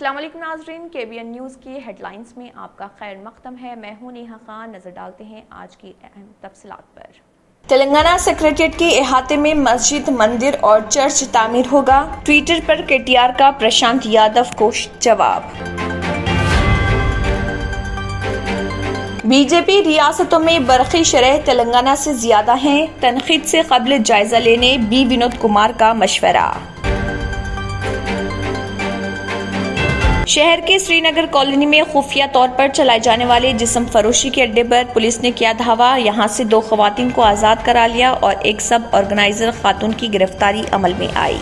अस्सलाम वालेकुम नाजरीन के बी एन न्यूज़ की हेडलाइंस में आपका खैर मकदम है। मैं हूँ नेहा खान। नज़र डालते हैं आज की अहम तफसलात पर। तेलंगाना सेक्रेटरीट के अहाते में मस्जिद, मंदिर और चर्च तामीर होगा। ट्विटर पर केटीआर का प्रशांत यादव को जवाब। बीजेपी रियासतों में बरखी शरह तेलंगाना से ज़्यादा है। तनखीद से कबल जायजा लेने बी विनोद कुमार का मशवरा। शहर के श्रीनगर कॉलोनी में खुफिया तौर पर चलाए जाने वाले जिसम फरोशी के अड्डे पर पुलिस ने किया धावा। यहाँ से दो खुवान को आज़ाद करा लिया और एक सब ऑर्गेनाइजर खातून की गिरफ्तारी अमल में आई।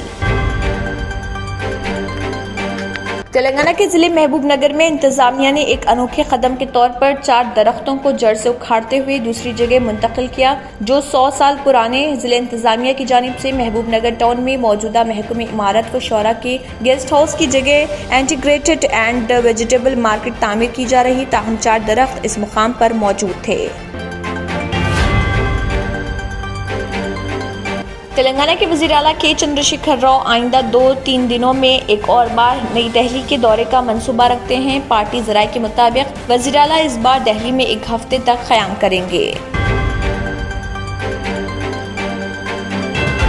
तेलंगाना के ज़िले महबूब नगर में इंतजामिया ने एक अनोखे कदम के तौर पर चार दरख्तों को जड़ से उखाड़ते हुए दूसरी जगह मुंतकिल किया, जो सौ साल पुराने ज़िले इंतजामिया की जानब से महबूब नगर टाउन में मौजूदा महकमे इमारत को शौरा के गेस्ट हाउस की जगह एंटीग्रेटेड एंड वेजिटेबल मार्केट तामीर की जा रही, ताहम चार दरख्त इस मुकाम पर मौजूद थे। तेलंगाना के वजी अला के चंद्रशेखर राव आइंदा दो तीन दिनों में एक और बार नई दहली के दौरे का मंसूबा रखते हैं। पार्टी जराये के मुताबिक वजी अला इस बार दिल्ली में एक हफ़्ते तक क्याम करेंगे।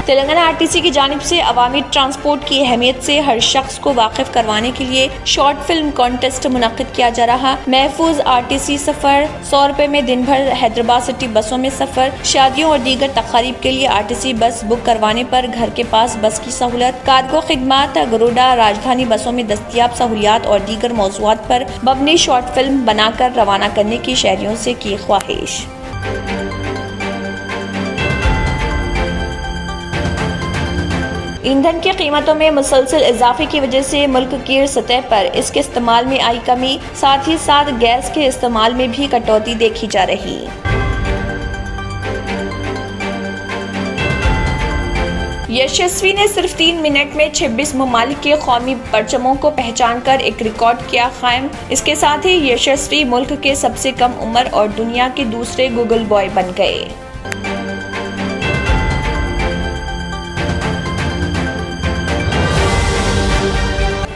तेलंगाना आरटीसी की जानब से अवामी ट्रांसपोर्ट की अहमियत से हर शख्स को वाकिफ करवाने के लिए शॉर्ट फ़िल्म कॉन्टेस्ट मुनद किया जा रहा। महफूज आरटीसी सफ़र, सौ रुपए में दिन भर हैदराबाद सिटी बसों में सफ़र, शादियों और दीगर तकारीब के लिए आरटीसी बस बुक करवाने पर घर के पास बस की सहूलत कार्गो खिदमत गरुडा राजधानी बसों में दस्तियाब सहूलियात और दीगर मौजूद पर बबनी शॉर्ट फ़िल्म बनाकर रवाना करने की शहरियों से की ख्वाहिश। ईंधन की कीमतों में मुसलसल इजाफे की वजह से मुल्क की सतह पर इसके इस्तेमाल में आई कमी, साथ ही साथ गैस के इस्तेमाल में भी कटौती देखी जा रही। यशस्वी ने सिर्फ़ तीन मिनट में 26 ममालिक के कौमी परचमों को पहचान कर एक रिकॉर्ड किया कायम। इसके साथ ही यशस्वी मुल्क के सबसे कम उम्र और दुनिया के दूसरे गूगल बॉय बन गए।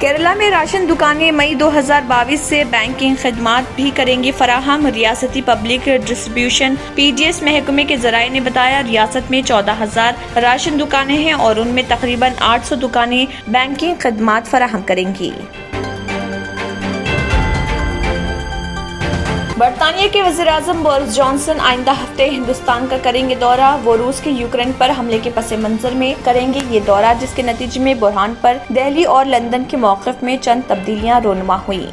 केरला में राशन दुकानें मई 2022 से बैंकिंग खदमात भी करेंगी फराहम। रियासती पब्लिक डिस्ट्रीब्यूशन पीडीएस महकमे के जराये ने बताया, रियासत में चौदह हज़ार राशन दुकानें हैं और उनमें तकरीबन 800 दुकानें बैंकिंग खदमात फराहम करेंगी। बरतानिया के वजी अजम बोरिस जॉनसन आइंदा हफ़्ते हिंदुस्तान का करेंगे दौरा। वो रूस के यूक्रेन पर हमले के पस मंजर में करेंगे ये दौरा, जिसके नतीजे में बुरहान पर दिल्ली और लंदन के मौकफ में चंद तब्दीलियाँ रोनमा हुई।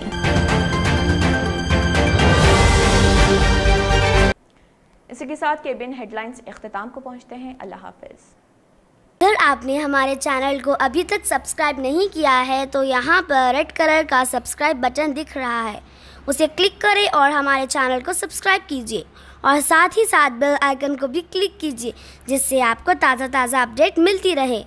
इसी के साथ केबिन हेडलाइंस अख्ताम को पहुँचते हैं। अल्लाह हाफिज़। अगर आपने हमारे चैनल को अभी तक सब्सक्राइब नहीं किया है तो यहाँ पर रेड कलर का सब्सक्राइब बटन दिख रहा है। उसे क्लिक करें और हमारे चैनल को सब्सक्राइब कीजिए। और साथ ही साथ बेल आइकन को भी क्लिक कीजिए, जिससे आपको ताज़ा ताज़ा अपडेट मिलती रहे।